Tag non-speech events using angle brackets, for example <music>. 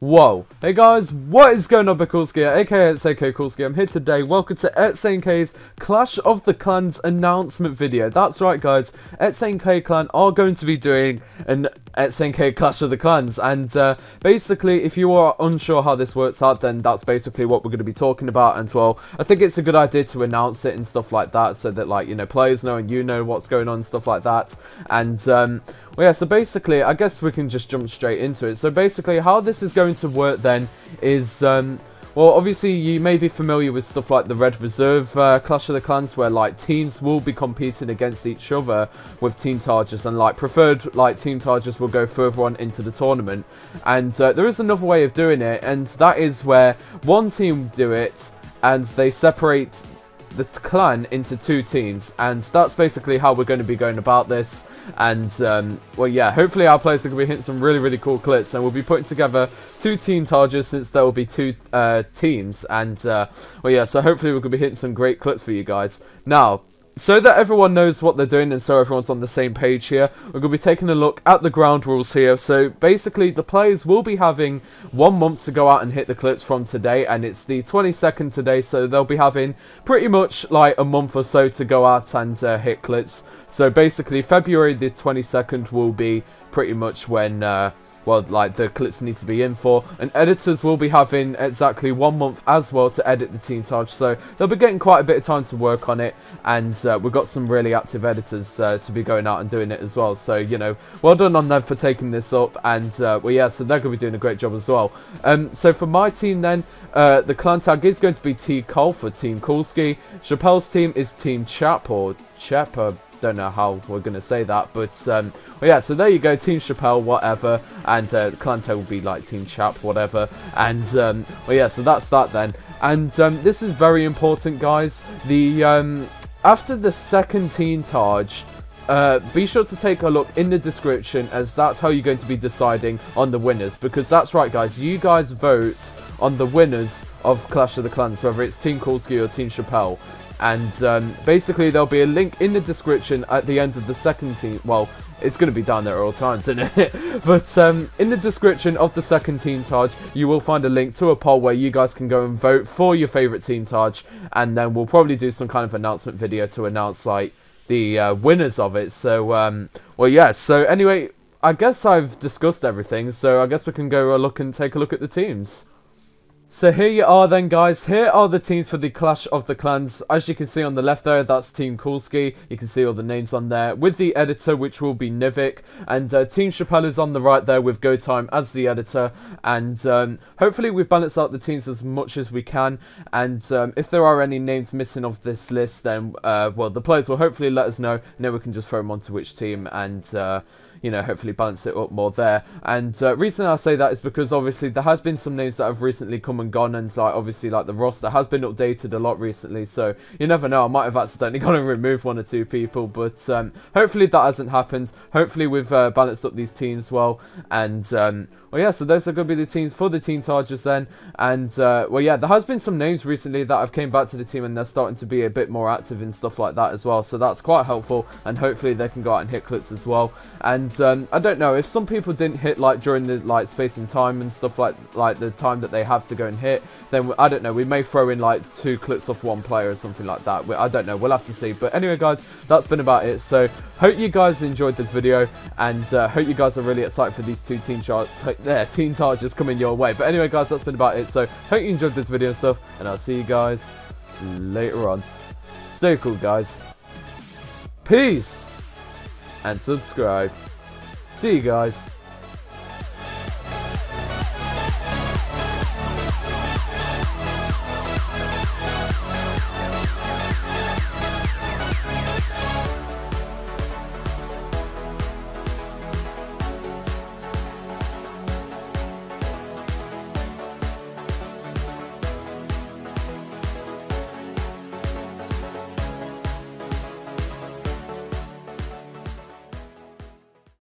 Whoa. Hey guys, what is going on, Bikulski, aka xAMK Kulski. I'm here today. Welcome to xAMK's Clash of the Clans announcement video. That's right, guys. xAMK Clan are going to be doing an xAMK Clash of the Clans. And uh, basically, if you are unsure how this works out, then that's basically what we're going to be talking about. And well, I think it's a good idea to announce it and stuff like that so that, like, you know, players know and you know what's going on and stuff like that. And, um, well, yeah, so basically, I guess we can just jump straight into it. So basically, how this is going to work then is, um, well, obviously, you may be familiar with stuff like the Red Reserve uh, Clash of the Clans, where, like, teams will be competing against each other with Teamtages, and, like, preferred, like, Teamtages will go further on into the tournament. And uh, there is another way of doing it, and that is where one team do it, and they separate the clan into two teams, and that's basically how we're going to be going about this. And, um, well, yeah, hopefully our players are going to be hitting some really, really cool clips. And we'll be putting together two teamtages since there will be two uh, teams. And, uh, well, yeah, so hopefully we're going to be hitting some great clips for you guys. Now, so that everyone knows what they're doing and so everyone's on the same page here, we're going to be taking a look at the ground rules here. So basically, the players will be having one month to go out and hit the clips from today, and it's the 22nd today, so they'll be having pretty much like a month or so to go out and uh, hit clips. So basically, February the 22nd will be pretty much when... Uh, well, like the clips need to be in for. And editors will be having exactly one month as well to edit the Teamtage, so they'll be getting quite a bit of time to work on it. And uh, we've got some really active editors uh, to be going out and doing it as well. So, you know, well done on them for taking this up. And, uh, well, yeah, so they're going to be doing a great job as well. Um, so for my team then, uh, the clan tag is going to be T. Cole for Team Kulski. Chappelle's team is Team Chap or Chep, don't know how we're going to say that, but um, well, yeah, so there you go, Team Chappelle, whatever, and uh, Clanto will be like Team Chap, whatever, and um, well, yeah, so that's that then. And um, this is very important, guys. The um, after the second Teamtage, uh, be sure to take a look in the description as that's how you're going to be deciding on the winners because that's right guys you guys vote on the winners of Clash of the Clans whether it's Team Kulski or Team Chappelle and um, basically, there'll be a link in the description at the end of the second team. Well, it's going to be down there at all times, isn't it? <laughs> but um, in the description of the second teamtage, you will find a link to a poll where you guys can go and vote for your favourite teamtage. And then we'll probably do some kind of announcement video to announce, like, the uh, winners of it. So, um, well, yeah. So, anyway, I guess I've discussed everything. So, I guess we can go look and take a look at the teams. So here you are then guys, here are the teams for the Clash of the Clans. As you can see on the left there, that's Team Kulski. You can see all the names on there with the editor which will be Nivik. And uh, Team Chappelle is on the right there with Go Time as the editor. And um, hopefully we've balanced out the teams as much as we can. And um, if there are any names missing off this list then, uh, well the players will hopefully let us know. And then we can just throw them onto which team and... Uh, you know, hopefully balance it up more there. And uh, reason I say that is because obviously there has been some names that have recently come and gone, and like obviously like the roster has been updated a lot recently. So you never know, I might have accidentally <laughs> gone and removed one or two people, but um, hopefully that hasn't happened. Hopefully we've uh, balanced up these teams well, and um, well, yeah, so those are going to be the teams for the teamtages then. And, uh, well, yeah, there has been some names recently that have came back to the team and they're starting to be a bit more active and stuff like that as well. So that's quite helpful and hopefully they can go out and hit clips as well. And um, I don't know, if some people didn't hit, like, during the, like, space and time and stuff like, like the time that they have to go and hit, then, I don't know, we may throw in, like, two clips off one player or something like that. I don't know, we'll have to see. But anyway, guys, that's been about it. So, hope you guys enjoyed this video and uh, hope you guys are really excited for these two team charts there, Teamtages coming your way. But anyway, guys, that's been about it. So, hope you enjoyed this video and stuff, and I'll see you guys later on. Stay cool, guys. Peace! And subscribe. See you guys.